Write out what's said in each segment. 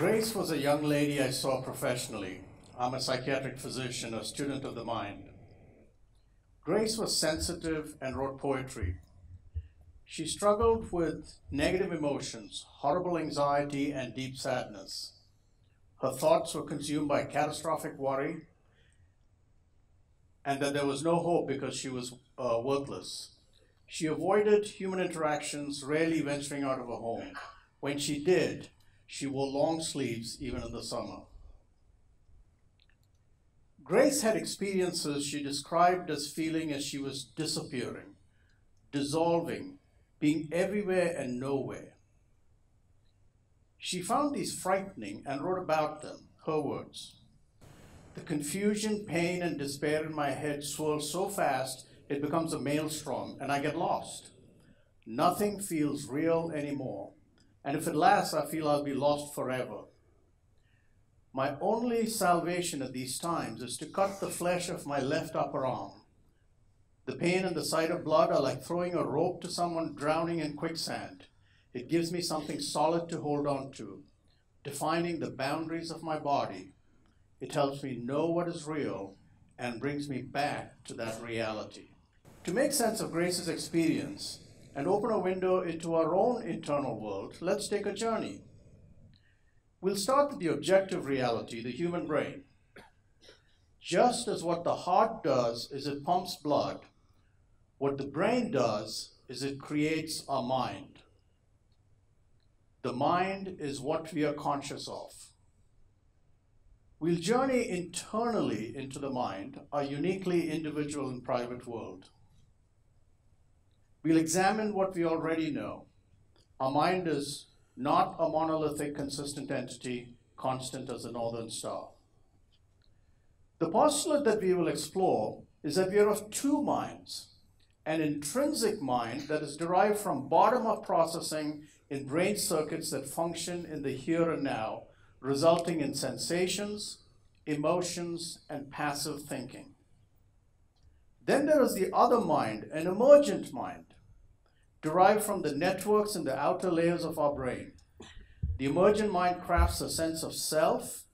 Grace was a young lady I saw professionally. I'm a psychiatric physician, a student of the mind. Grace was sensitive and wrote poetry. She struggled with negative emotions, horrible anxiety, and deep sadness. Her thoughts were consumed by catastrophic worry and that there was no hope because she was uh, worthless. She avoided human interactions, rarely venturing out of her home. When she did, she wore long sleeves even in the summer. Grace had experiences she described as feeling as she was disappearing, dissolving, being everywhere and nowhere. She found these frightening and wrote about them, her words. The confusion, pain, and despair in my head swirl so fast it becomes a maelstrom and I get lost. Nothing feels real anymore. And if it lasts, I feel I'll be lost forever. My only salvation at these times is to cut the flesh of my left upper arm. The pain and the sight of blood are like throwing a rope to someone drowning in quicksand. It gives me something solid to hold on to, defining the boundaries of my body. It helps me know what is real and brings me back to that reality. To make sense of Grace's experience and open a window into our own internal world, let's take a journey. We'll start with the objective reality, the human brain. Just as what the heart does is it pumps blood, what the brain does is it creates our mind. The mind is what we are conscious of. We'll journey internally into the mind, our uniquely individual and private world. We'll examine what we already know. Our mind is not a monolithic, consistent entity, constant as a northern star. The postulate that we will explore is that we are of two minds an intrinsic mind that is derived from bottom up processing in brain circuits that function in the here and now, resulting in sensations, emotions, and passive thinking. Then there is the other mind, an emergent mind, derived from the networks in the outer layers of our brain. The emergent mind crafts a sense of self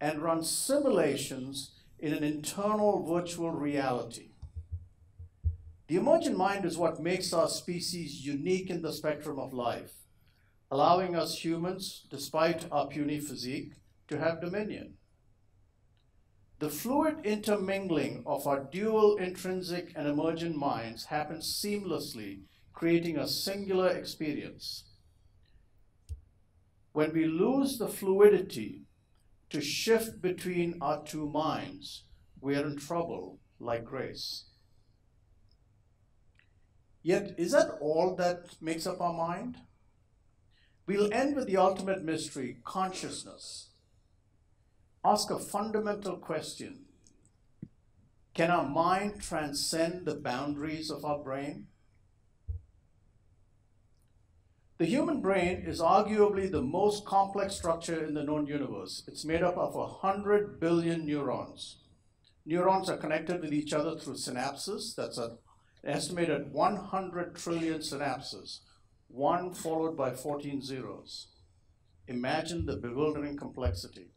and runs simulations in an internal virtual reality. The emergent mind is what makes our species unique in the spectrum of life, allowing us humans, despite our puny physique, to have dominion. The fluid intermingling of our dual intrinsic and emergent minds happens seamlessly creating a singular experience. When we lose the fluidity to shift between our two minds, we are in trouble like Grace. Yet, is that all that makes up our mind? We'll end with the ultimate mystery consciousness. Ask a fundamental question Can our mind transcend the boundaries of our brain? The human brain is arguably the most complex structure in the known universe. It's made up of 100 billion neurons. Neurons are connected with each other through synapses. That's an estimated 100 trillion synapses, one followed by 14 zeros. Imagine the bewildering complexity.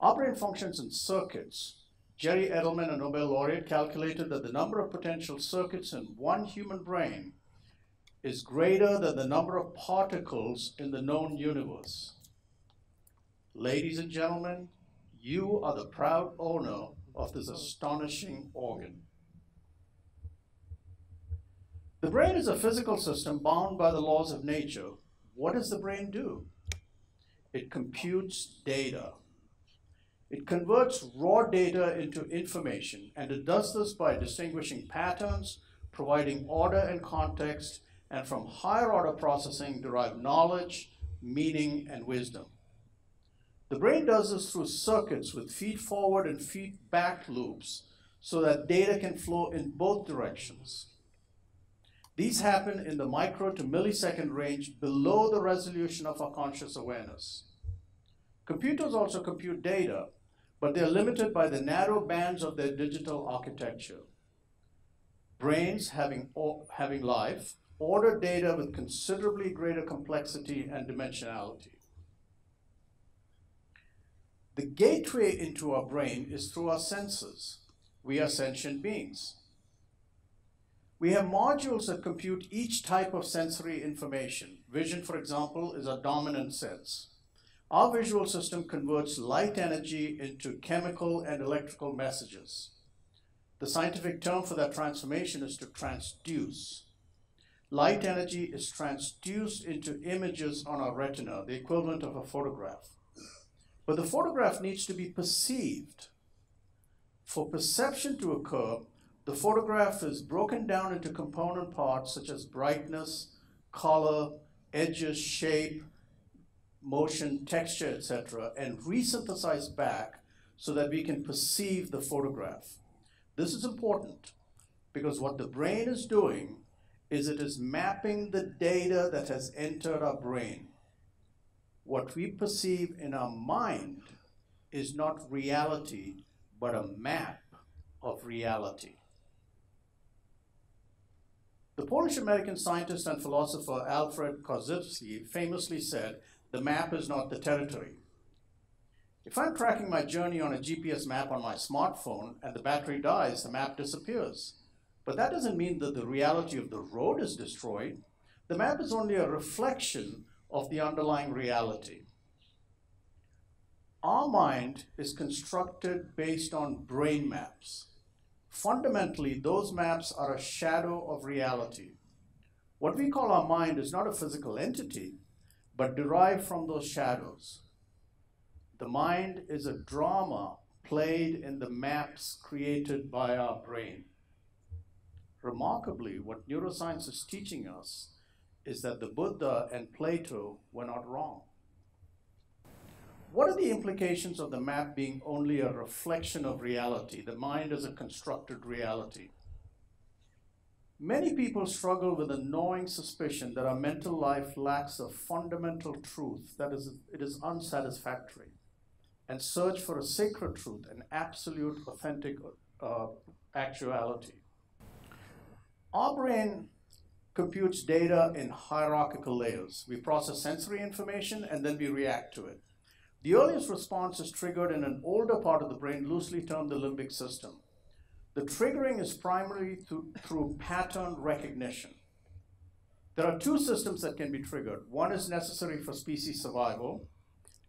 Brain functions in circuits. Gerry Edelman, a Nobel laureate, calculated that the number of potential circuits in one human brain is greater than the number of particles in the known universe. Ladies and gentlemen, you are the proud owner of this astonishing organ. The brain is a physical system bound by the laws of nature. What does the brain do? It computes data. It converts raw data into information, and it does this by distinguishing patterns, providing order and context, and from higher order processing derive knowledge, meaning, and wisdom. The brain does this through circuits with feed forward and feed back loops so that data can flow in both directions. These happen in the micro to millisecond range below the resolution of our conscious awareness. Computers also compute data, but they're limited by the narrow bands of their digital architecture. Brains having, having life order data with considerably greater complexity and dimensionality. The gateway into our brain is through our senses. We are sentient beings. We have modules that compute each type of sensory information. Vision, for example, is a dominant sense. Our visual system converts light energy into chemical and electrical messages. The scientific term for that transformation is to transduce. Light energy is transduced into images on our retina, the equivalent of a photograph. But the photograph needs to be perceived. For perception to occur, the photograph is broken down into component parts such as brightness, color, edges, shape, motion, texture, etc., and resynthesized back so that we can perceive the photograph. This is important because what the brain is doing is it is mapping the data that has entered our brain. What we perceive in our mind is not reality, but a map of reality. The Polish American scientist and philosopher Alfred Korzybski famously said, The map is not the territory. If I'm tracking my journey on a GPS map on my smartphone and the battery dies, the map disappears. But that doesn't mean that the reality of the road is destroyed. The map is only a reflection of the underlying reality. Our mind is constructed based on brain maps. Fundamentally, those maps are a shadow of reality. What we call our mind is not a physical entity, but derived from those shadows. The mind is a drama played in the maps created by our brain. Remarkably, what neuroscience is teaching us is that the Buddha and Plato were not wrong. What are the implications of the map being only a reflection of reality, the mind as a constructed reality? Many people struggle with a gnawing suspicion that our mental life lacks a fundamental truth, that is, it is unsatisfactory, and search for a sacred truth, an absolute, authentic uh, actuality. Our brain computes data in hierarchical layers. We process sensory information and then we react to it. The earliest response is triggered in an older part of the brain, loosely termed the limbic system. The triggering is primarily through, through pattern recognition. There are two systems that can be triggered. One is necessary for species survival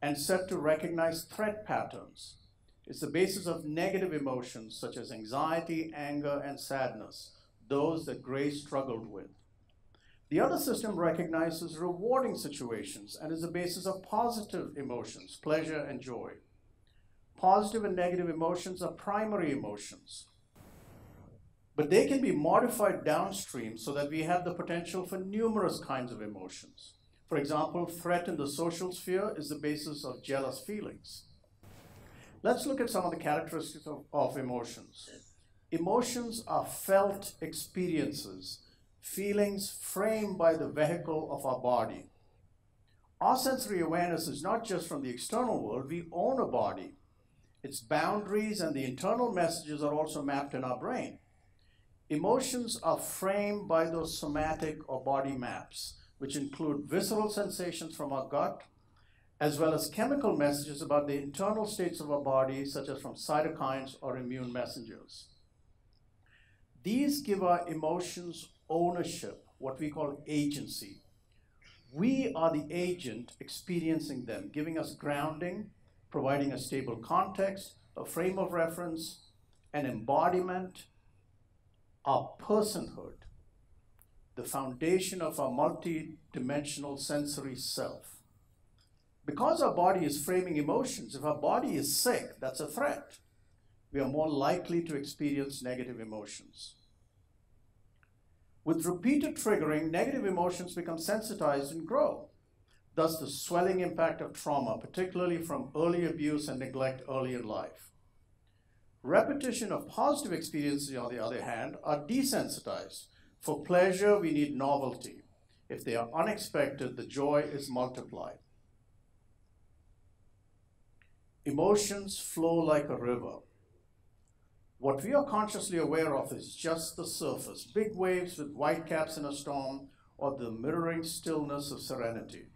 and set to recognize threat patterns. It's the basis of negative emotions such as anxiety, anger, and sadness, those that Grace struggled with. The other system recognizes rewarding situations and is the basis of positive emotions, pleasure and joy. Positive and negative emotions are primary emotions. But they can be modified downstream so that we have the potential for numerous kinds of emotions. For example, threat in the social sphere is the basis of jealous feelings. Let's look at some of the characteristics of, of emotions. Emotions are felt experiences feelings framed by the vehicle of our body. Our sensory awareness is not just from the external world, we own a body. Its boundaries and the internal messages are also mapped in our brain. Emotions are framed by those somatic or body maps, which include visceral sensations from our gut, as well as chemical messages about the internal states of our body, such as from cytokines or immune messengers. These give our emotions ownership, what we call agency. We are the agent experiencing them, giving us grounding, providing a stable context, a frame of reference, an embodiment, our personhood, the foundation of our multi-dimensional sensory self. Because our body is framing emotions, if our body is sick, that's a threat. We are more likely to experience negative emotions. With repeated triggering, negative emotions become sensitized and grow. Thus, the swelling impact of trauma, particularly from early abuse and neglect early in life. Repetition of positive experiences, on the other hand, are desensitized. For pleasure, we need novelty. If they are unexpected, the joy is multiplied. Emotions flow like a river. What we are consciously aware of is just the surface, big waves with white caps in a storm, or the mirroring stillness of serenity.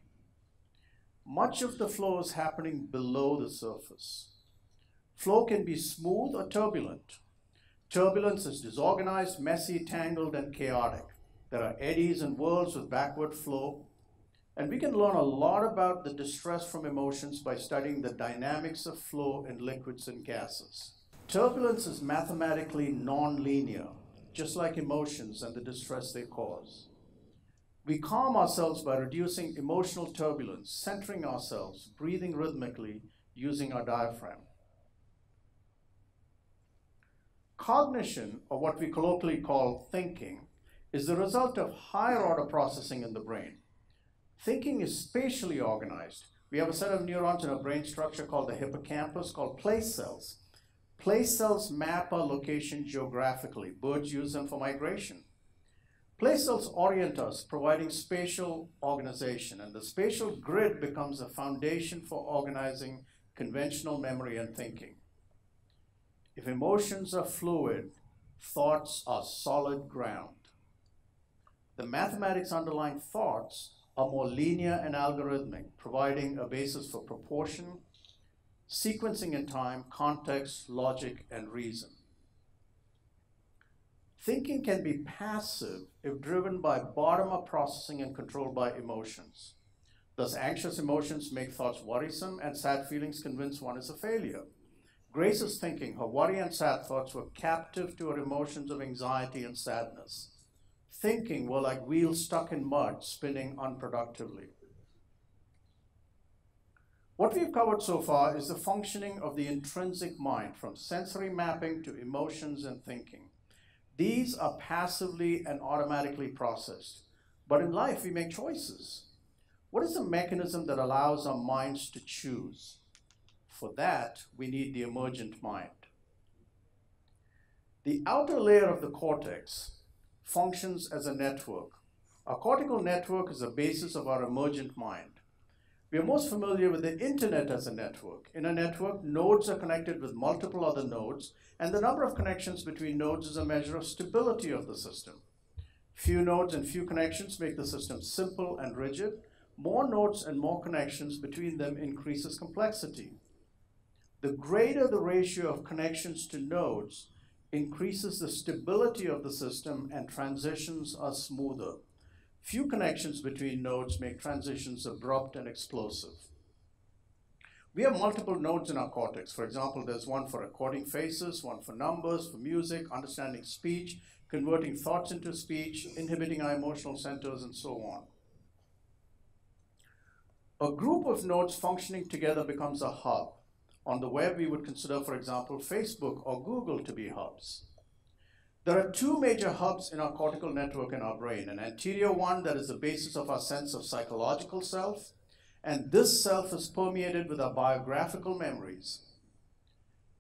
much of the flow is happening below the surface. Flow can be smooth or turbulent. Turbulence is disorganized, messy, tangled, and chaotic. There are eddies and whirls with backward flow. And we can learn a lot about the distress from emotions by studying the dynamics of flow in liquids and gases. Turbulence is mathematically non-linear, just like emotions and the distress they cause. We calm ourselves by reducing emotional turbulence, centering ourselves, breathing rhythmically, using our diaphragm. Cognition, or what we colloquially call thinking, is the result of higher order processing in the brain. Thinking is spatially organized. We have a set of neurons in our brain structure called the hippocampus, called place cells. Place cells map our location geographically. Birds use them for migration. Place cells orient us, providing spatial organization, and the spatial grid becomes a foundation for organizing conventional memory and thinking. If emotions are fluid, thoughts are solid ground. The mathematics underlying thoughts are more linear and algorithmic, providing a basis for proportion, sequencing in time, context, logic, and reason. Thinking can be passive if driven by bottom-up processing and controlled by emotions. Thus, anxious emotions make thoughts worrisome, and sad feelings convince one is a failure. Grace's thinking, her worry and sad thoughts were captive to her emotions of anxiety and sadness. Thinking were like wheels stuck in mud, spinning unproductively. What we've covered so far is the functioning of the intrinsic mind, from sensory mapping to emotions and thinking. These are passively and automatically processed. But in life, we make choices. What is the mechanism that allows our minds to choose? For that, we need the emergent mind. The outer layer of the cortex functions as a network. Our cortical network is the basis of our emergent mind. We are most familiar with the internet as a network. In a network, nodes are connected with multiple other nodes, and the number of connections between nodes is a measure of stability of the system. Few nodes and few connections make the system simple and rigid. More nodes and more connections between them increases complexity. The greater the ratio of connections to nodes increases the stability of the system and transitions are smoother. Few connections between nodes make transitions abrupt and explosive. We have multiple nodes in our cortex. For example, there's one for recording faces, one for numbers, for music, understanding speech, converting thoughts into speech, inhibiting our emotional centers, and so on. A group of nodes functioning together becomes a hub. On the web, we would consider, for example, Facebook or Google to be hubs. There are two major hubs in our cortical network in our brain, an anterior one that is the basis of our sense of psychological self, and this self is permeated with our biographical memories.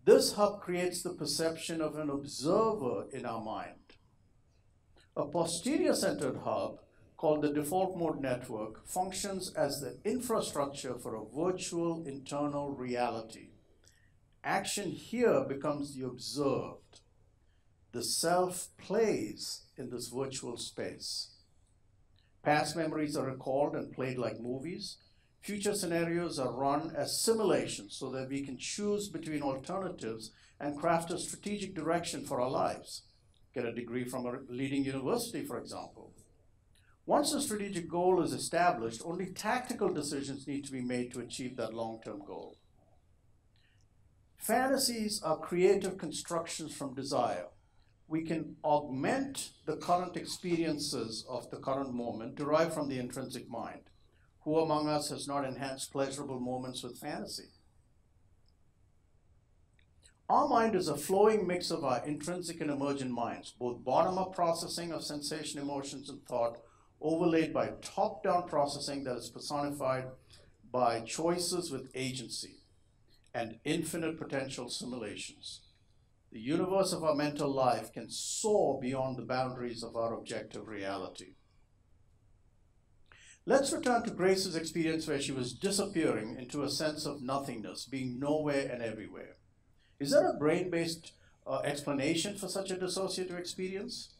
This hub creates the perception of an observer in our mind. A posterior centered hub, called the default mode network, functions as the infrastructure for a virtual internal reality. Action here becomes the observed the self plays in this virtual space. Past memories are recalled and played like movies. Future scenarios are run as simulations so that we can choose between alternatives and craft a strategic direction for our lives. Get a degree from a leading university, for example. Once a strategic goal is established, only tactical decisions need to be made to achieve that long term goal. Fantasies are creative constructions from desire we can augment the current experiences of the current moment derived from the intrinsic mind. Who among us has not enhanced pleasurable moments with fantasy? Our mind is a flowing mix of our intrinsic and emergent minds, both bottom up processing of sensation, emotions, and thought, overlaid by top down processing that is personified by choices with agency and infinite potential simulations. The universe of our mental life can soar beyond the boundaries of our objective reality. Let's return to Grace's experience where she was disappearing into a sense of nothingness, being nowhere and everywhere. Is there a brain based uh, explanation for such a dissociative experience?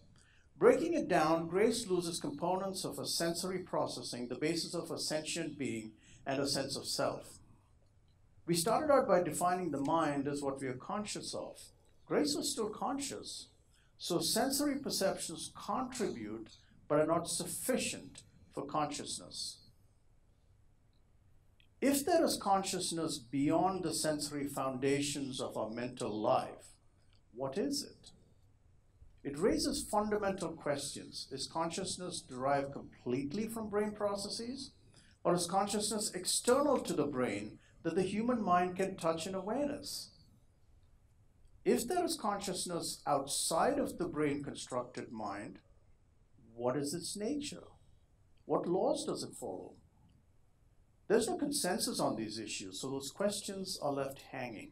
Breaking it down, Grace loses components of her sensory processing, the basis of her sentient being, and a sense of self. We started out by defining the mind as what we are conscious of. Grace was still conscious, so sensory perceptions contribute but are not sufficient for consciousness. If there is consciousness beyond the sensory foundations of our mental life, what is it? It raises fundamental questions. Is consciousness derived completely from brain processes? Or is consciousness external to the brain that the human mind can touch in awareness? If there is consciousness outside of the brain constructed mind, what is its nature? What laws does it follow? There's no consensus on these issues, so those questions are left hanging.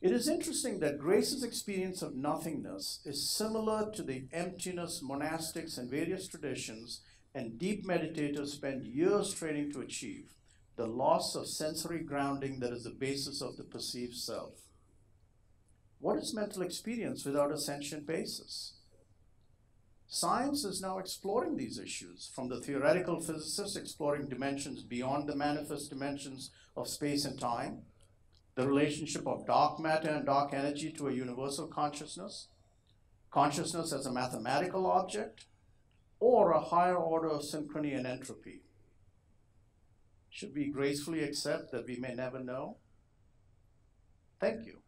It is interesting that Grace's experience of nothingness is similar to the emptiness monastics and various traditions and deep meditators spend years training to achieve the loss of sensory grounding that is the basis of the perceived self. What is mental experience without a sentient basis? Science is now exploring these issues, from the theoretical physicists exploring dimensions beyond the manifest dimensions of space and time the relationship of dark matter and dark energy to a universal consciousness, consciousness as a mathematical object, or a higher order of synchrony and entropy. Should we gracefully accept that we may never know? Thank you.